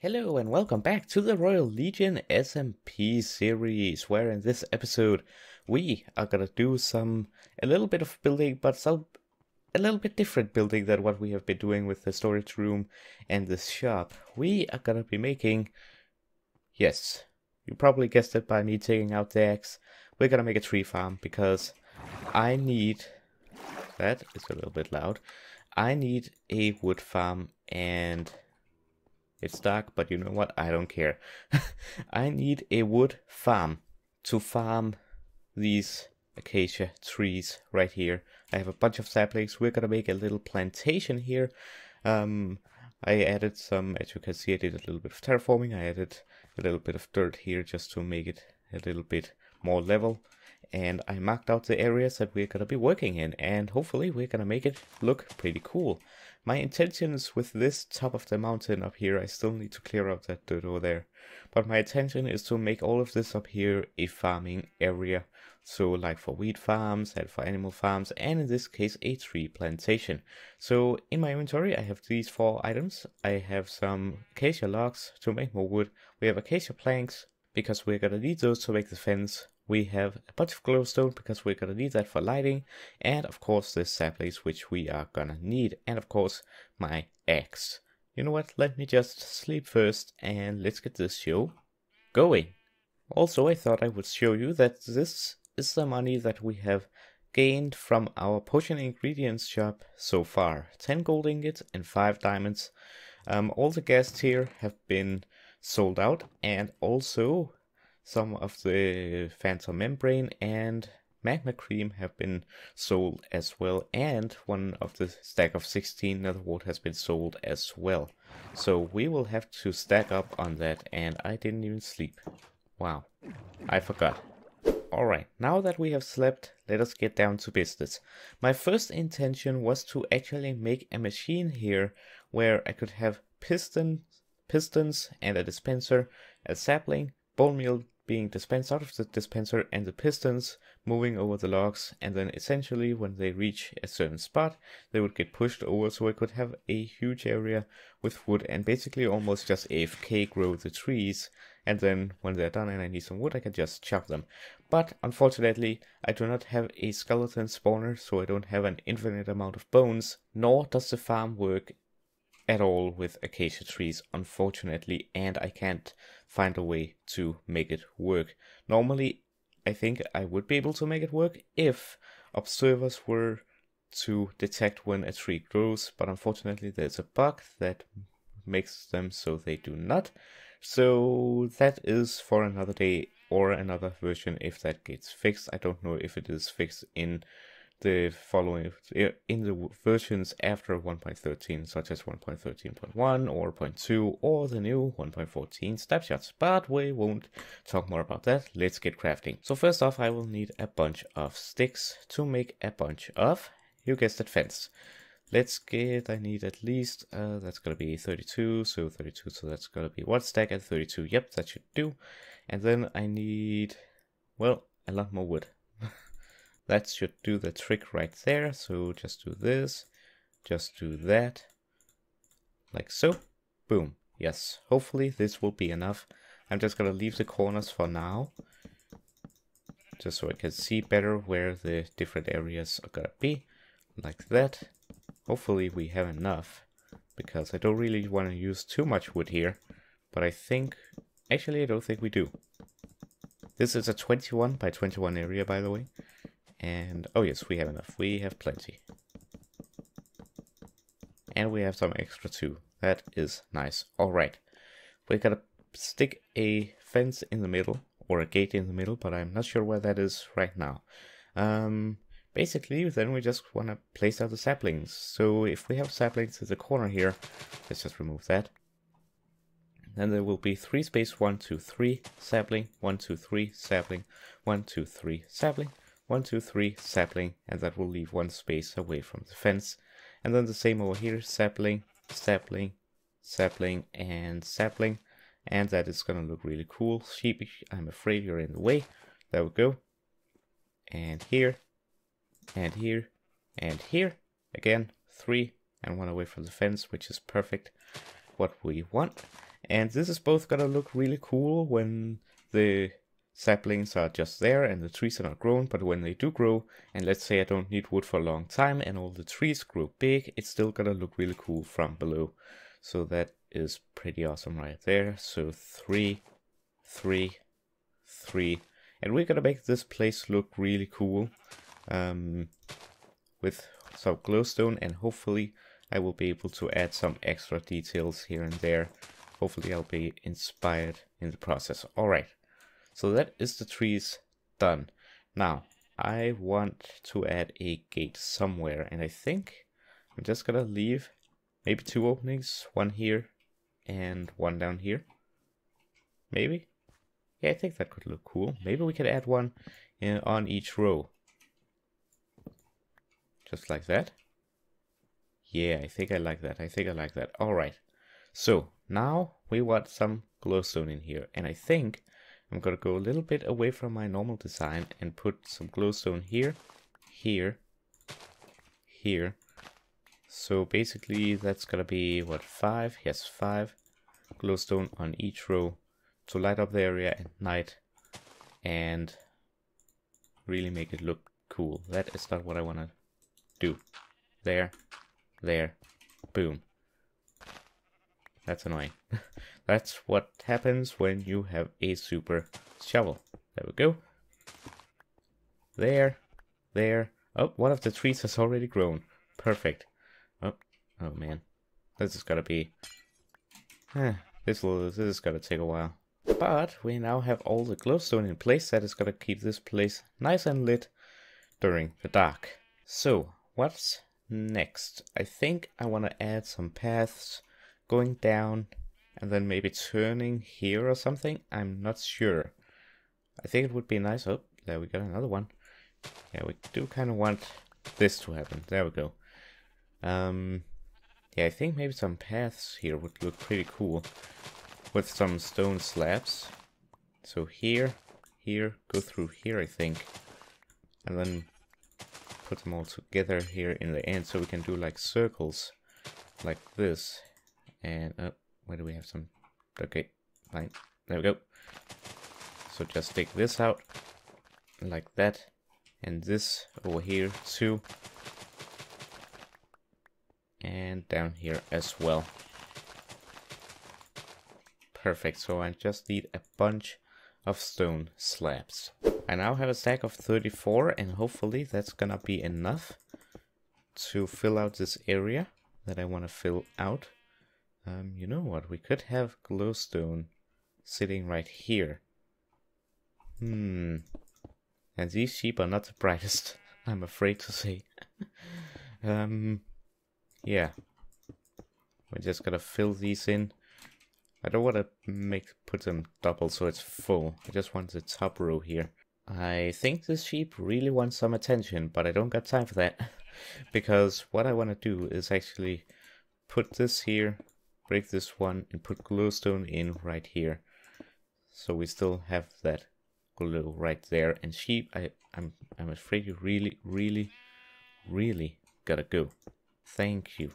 Hello and welcome back to the Royal Legion SMP series, where in this episode we are gonna do some a little bit of building, but some a little bit different building than what we have been doing with the storage room and the shop. We are gonna be making, yes, you probably guessed it by me taking out the axe. We're gonna make a tree farm because I need. That is a little bit loud. I need a wood farm and it's dark, but you know what? I don't care. I need a wood farm to farm these acacia trees right here. I have a bunch of saplings. We're gonna make a little plantation here. Um, I added some, as you can see, I did a little bit of terraforming. I added a little bit of dirt here just to make it a little bit more level. And I marked out the areas that we're gonna be working in, and hopefully we're gonna make it look pretty cool. My intentions with this top of the mountain up here, I still need to clear out that dirt over there. But my intention is to make all of this up here a farming area. So like for wheat farms and for animal farms and in this case a tree plantation. So in my inventory I have these four items. I have some acacia logs to make more wood. We have acacia planks because we're gonna need those to make the fence we have a bunch of glowstone because we're gonna need that for lighting, and of course the saplings which we are gonna need, and of course my axe. You know what, let me just sleep first and let's get this show going. Also I thought I would show you that this is the money that we have gained from our potion ingredients shop so far. 10 gold ingots and 5 diamonds. Um, all the ghast tears have been sold out and also some of the Phantom Membrane and Magma Cream have been sold as well, and one of the stack of 16 Nether Wart has been sold as well. So we will have to stack up on that, and I didn't even sleep. Wow, I forgot. Alright, now that we have slept, let us get down to business. My first intention was to actually make a machine here where I could have piston, pistons and a dispenser, a sapling, bone meal being dispensed out of the dispenser and the pistons moving over the logs and then essentially when they reach a certain spot they would get pushed over so I could have a huge area with wood and basically almost just AFK grow the trees and then when they're done and I need some wood I can just chop them. But unfortunately I do not have a skeleton spawner so I don't have an infinite amount of bones nor does the farm work at all with acacia trees, unfortunately, and I can't find a way to make it work. Normally, I think I would be able to make it work if observers were to detect when a tree grows, but unfortunately there's a bug that makes them so they do not. So that is for another day or another version if that gets fixed. I don't know if it is fixed in the following in the versions after 1.13 such as 1.13.1 or 0.2 or the new 1.14 snapshots. But we won't talk more about that. Let's get crafting. So first off i will need a bunch of sticks to make a bunch of you guessed it fence? Let's get i need at least uh, that's gonna be 32 so 32 so that's gonna be one stack at 32 yep that should do. And then i need well a lot more wood that should do the trick right there. So just do this, just do that, like so. Boom. Yes, hopefully this will be enough. I'm just gonna leave the corners for now, just so I can see better where the different areas are gonna be, like that. Hopefully we have enough, because I don't really want to use too much wood here, but I think, actually I don't think we do. This is a 21 by 21 area, by the way. And, oh yes, we have enough. We have plenty. And we have some extra too. That is nice. Alright. We're gonna stick a fence in the middle, or a gate in the middle, but I'm not sure where that is right now. Um, basically, then we just want to place out the saplings. So if we have saplings in the corner here, let's just remove that. Then there will be three space, one, two, three, sapling, one, two, three, sapling, one, two, three, sapling, one, two, three, sapling, and that will leave one space away from the fence. And then the same over here, sapling, sapling, sapling, and sapling. And that is gonna look really cool. Sheepish, I'm afraid you're in the way. There we go. And here, and here, and here. Again, three, and one away from the fence, which is perfect what we want. And this is both gonna look really cool when the saplings are just there and the trees are not grown, but when they do grow, and let's say I don't need wood for a long time and all the trees grow big, it's still gonna look really cool from below. So that is pretty awesome right there. So three, three, three, and we're gonna make this place look really cool um, with some glowstone and hopefully I will be able to add some extra details here and there. Hopefully I'll be inspired in the process. Alright, so that is the trees done. Now, I want to add a gate somewhere and I think I'm just gonna leave maybe two openings, one here and one down here. Maybe? Yeah, I think that could look cool. Maybe we could add one in, on each row. Just like that. Yeah, I think I like that. I think I like that. All right. So now we want some glowstone in here. And I think I'm to go a little bit away from my normal design and put some glowstone here, here, here. So basically that's to be, what, five? Yes, five glowstone on each row to light up the area at night and really make it look cool. That is not what I want to do. There, there, boom. That's annoying. That's what happens when you have a super shovel. There we go. There, there. Oh, one of the trees has already grown. Perfect. Oh, oh man. This is gonna be... Eh, this, will, this is gonna take a while. But we now have all the glowstone in place that is gonna keep this place nice and lit during the dark. So, what's next? I think I want to add some paths going down and then maybe turning here or something. I'm not sure. I think it would be nice. Oh, there we got another one. Yeah, we do kind of want this to happen. There we go. Um, yeah, I think maybe some paths here would look pretty cool with some stone slabs. So here, here, go through here, I think. And then put them all together here in the end so we can do like circles like this. And uh, where do we have some? Okay, fine. There we go. So just take this out like that. And this over here too. And down here as well. Perfect, so I just need a bunch of stone slabs. I now have a stack of 34 and hopefully that's gonna be enough to fill out this area that I want to fill out. Um, you know what, we could have glowstone sitting right here. Hmm. And these sheep are not the brightest, I'm afraid to say. um, yeah. We're just gonna fill these in. I don't want to make put them double so it's full. I just want the top row here. I think this sheep really wants some attention, but I don't got time for that. because what I want to do is actually put this here, break this one, and put glowstone in right here. So we still have that glow right there. And sheep, I, I'm, I'm afraid you really, really, really gotta go. Thank you.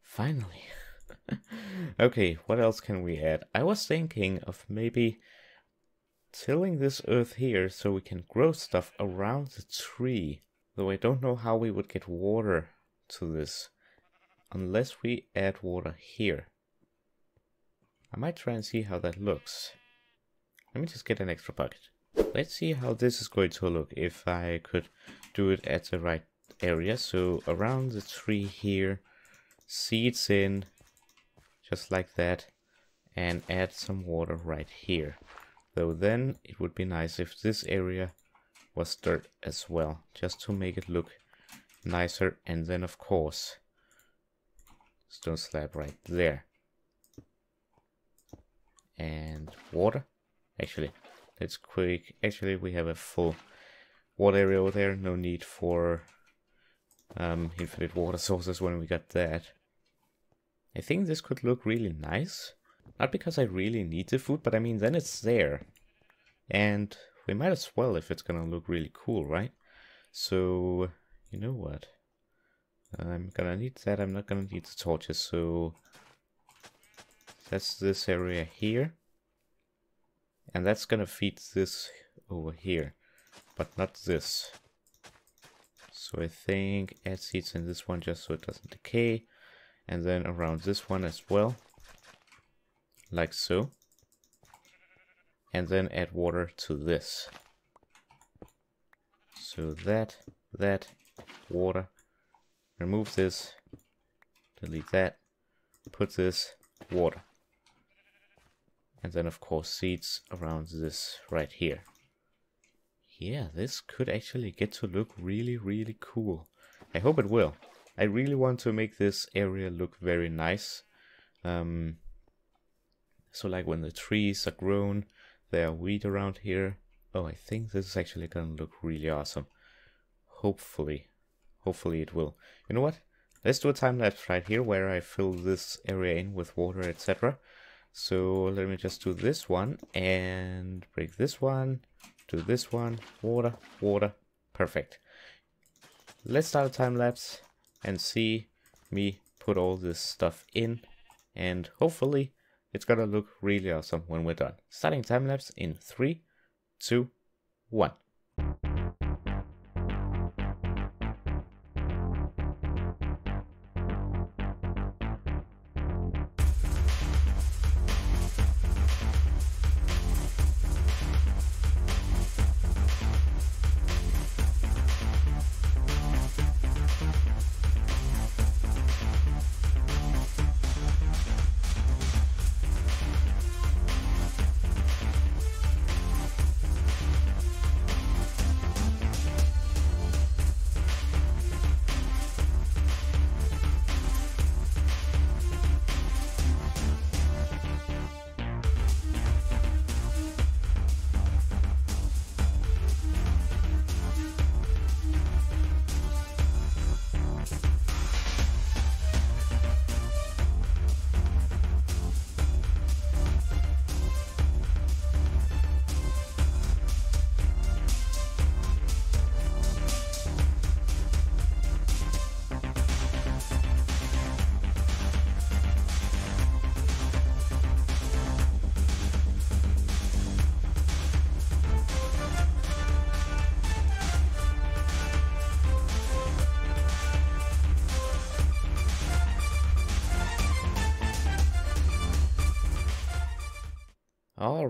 Finally. okay, what else can we add? I was thinking of maybe tilling this earth here so we can grow stuff around the tree. Though I don't know how we would get water to this unless we add water here. I might try and see how that looks. Let me just get an extra bucket. Let's see how this is going to look if I could do it at the right area. So around the tree here, seeds in, just like that, and add some water right here. Though then it would be nice if this area was dirt as well, just to make it look nicer. And then of course, stone slab right there. And water. Actually, let's quick. Actually, we have a full water area over there. No need for um, infinite water sources when we got that. I think this could look really nice. Not because I really need the food, but I mean, then it's there. And we might as well if it's gonna look really cool, right? So, you know what? I'm gonna need that, I'm not gonna need the torches, so... That's this area here. And that's gonna feed this over here, but not this. So I think add seeds in this one just so it doesn't decay. And then around this one as well. Like so. And then add water to this. So that, that, water. Remove this. Delete that. Put this, water. And then of course seeds around this right here. Yeah, this could actually get to look really, really cool. I hope it will. I really want to make this area look very nice. Um, so like when the trees are grown, there are weed around here. Oh, I think this is actually gonna look really awesome. Hopefully. Hopefully it will. You know what? Let's do a time lapse right here where I fill this area in with water, etc. So let me just do this one and break this one, do this one, water, water, perfect. Let's start a time lapse and see me put all this stuff in and hopefully it's gonna look really awesome when we're done. Starting time lapse in three, two, one.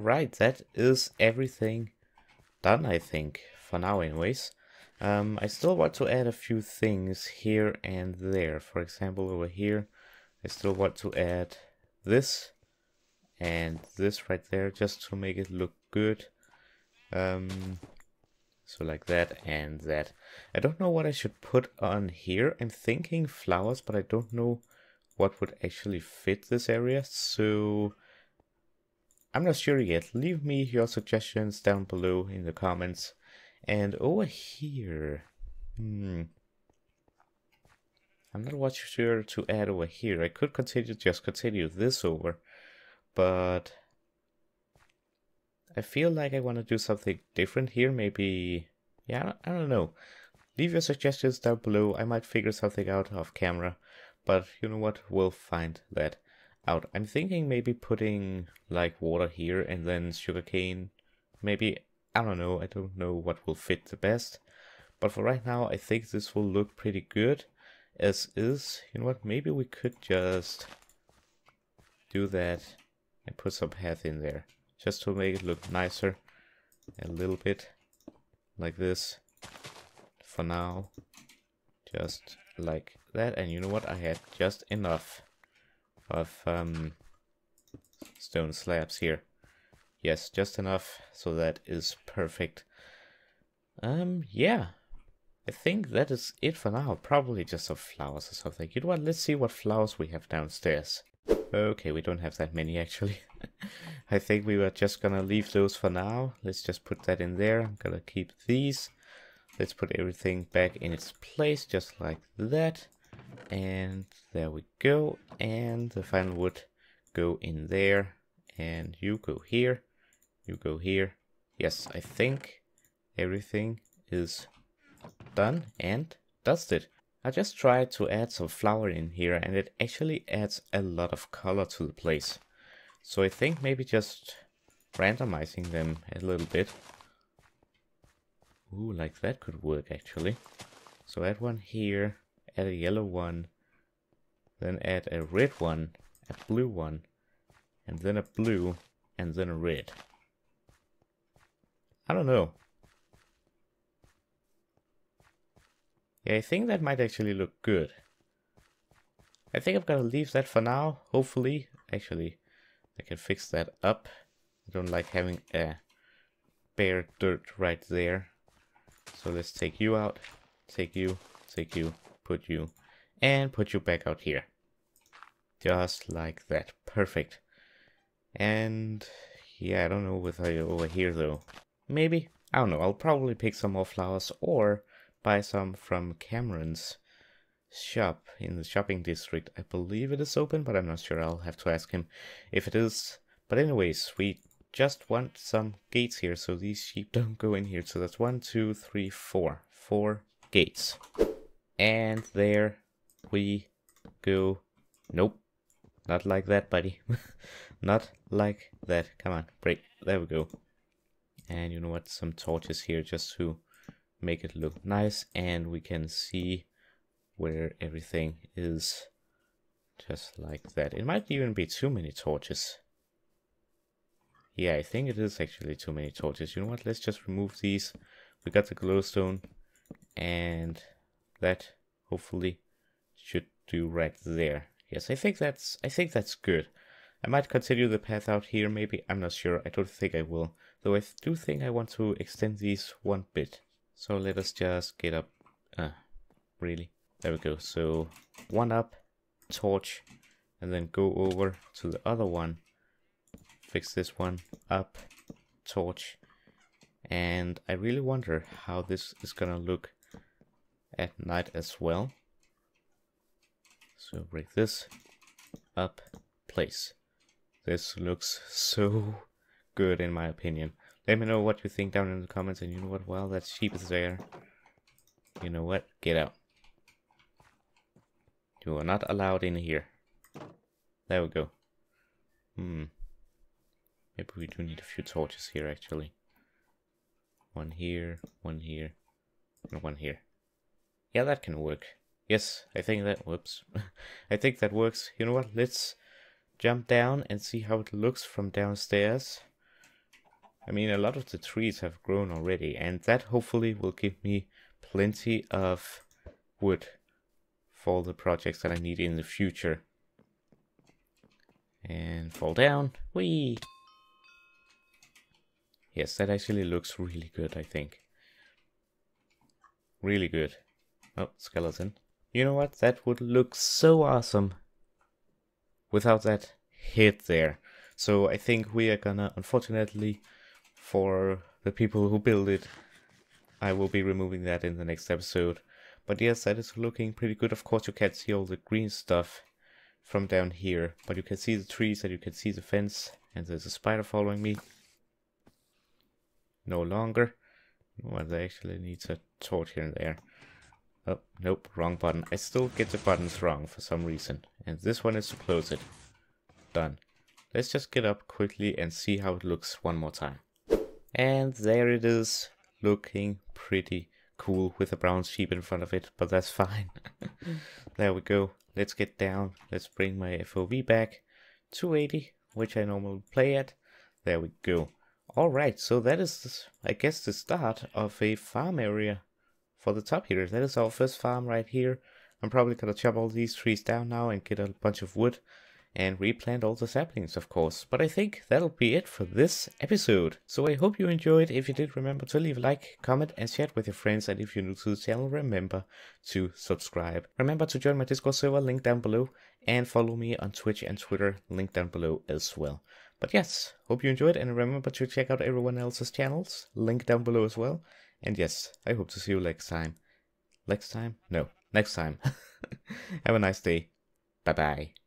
Alright, that is everything done, I think, for now anyways. Um, I still want to add a few things here and there. For example, over here, I still want to add this and this right there just to make it look good. Um, so like that and that. I don't know what I should put on here. I'm thinking flowers, but I don't know what would actually fit this area. So I'm not sure yet. Leave me your suggestions down below in the comments. And over here, hmm, I'm not what sure to add over here. I could continue just continue this over, but I feel like I want to do something different here. Maybe, yeah, I don't know. Leave your suggestions down below. I might figure something out off camera, but you know what? We'll find that out. I'm thinking maybe putting like water here and then sugarcane. Maybe, I don't know, I don't know what will fit the best. But for right now, I think this will look pretty good as is. You know what, maybe we could just do that and put some path in there. Just to make it look nicer a little bit like this for now. Just like that. And you know what, I had just enough of um, stone slabs here. Yes, just enough, so that is perfect. Um, yeah. I think that is it for now. Probably just some flowers or something. You know what, let's see what flowers we have downstairs. Okay, we don't have that many actually. I think we were just gonna leave those for now. Let's just put that in there. I'm gonna keep these. Let's put everything back in its place just like that. And there we go. And the final wood go in there. And you go here. You go here. Yes, I think everything is done and dusted. I just tried to add some flower in here and it actually adds a lot of color to the place. So I think maybe just randomizing them a little bit. Ooh, like that could work actually. So add one here, add a yellow one, then add a red one, a blue one, and then a blue, and then a red. I don't know. Yeah, I think that might actually look good. I think I'm gonna leave that for now, hopefully. Actually, I can fix that up. I don't like having a bare dirt right there. So let's take you out, take you, take you, put you, and put you back out here. Just like that. Perfect. And yeah, I don't know with over here though. Maybe. I don't know. I'll probably pick some more flowers or buy some from Kameron's shop in the shopping district. I believe it is open, but I'm not sure. I'll have to ask him if it is. But anyways, we just want some gates here so these sheep don't go in here. So that's one, two, three, four. Four gates. And there we go. Nope. Not like that, buddy. Not like that. Come on, break. There we go. And you know what? Some torches here just to make it look nice. And we can see where everything is just like that. It might even be too many torches. Yeah, I think it is actually too many torches. You know what? Let's just remove these. We got the glowstone and that hopefully should do right there. Yes, I think that's I think that's good. I might continue the path out here, maybe. I'm not sure. I don't think I will. Though I do think I want to extend these one bit. So let us just get up. Uh, really? There we go. So one up, torch, and then go over to the other one. Fix this one up, torch. And I really wonder how this is gonna look at night as well. So break this up, place. This looks so good in my opinion. Let me know what you think down in the comments and you know what, well that sheep is there. You know what, get out. You are not allowed in here. There we go. Hmm. Maybe we do need a few torches here actually. One here, one here, and one here. Yeah, that can work. Yes, I think that, whoops. I think that works. You know what, let's jump down and see how it looks from downstairs. I mean, a lot of the trees have grown already, and that hopefully will give me plenty of wood for the projects that I need in the future. And fall down. Whee! Yes, that actually looks really good, I think. Really good. Oh, skeleton. You know what? That would look so awesome without that hit there. So I think we are gonna, unfortunately, for the people who build it, I will be removing that in the next episode. But yes, that is looking pretty good. Of course, you can't see all the green stuff from down here, but you can see the trees and you can see the fence, and there's a spider following me. No longer. Well, they actually needs a torch here and there. Oh, nope, wrong button. I still get the buttons wrong for some reason. And this one is to close it. Done. Let's just get up quickly and see how it looks one more time. And there it is, looking pretty cool with a brown sheep in front of it, but that's fine. there we go. Let's get down. Let's bring my FOV back. 280, which I normally play at. There we go. Alright, so that is, I guess, the start of a farm area for the top here. That is our first farm right here. I'm probably gonna chop all these trees down now and get a bunch of wood and replant all the saplings, of course. But I think that'll be it for this episode. So I hope you enjoyed. If you did, remember to leave a like, comment, and share it with your friends. And if you're new to the channel, remember to subscribe. Remember to join my Discord server, link down below, and follow me on Twitch and Twitter, link down below as well. But yes, hope you enjoyed, and remember to check out everyone else's channels, link down below as well. And yes, I hope to see you next time. Next time? No, next time. Have a nice day. Bye bye.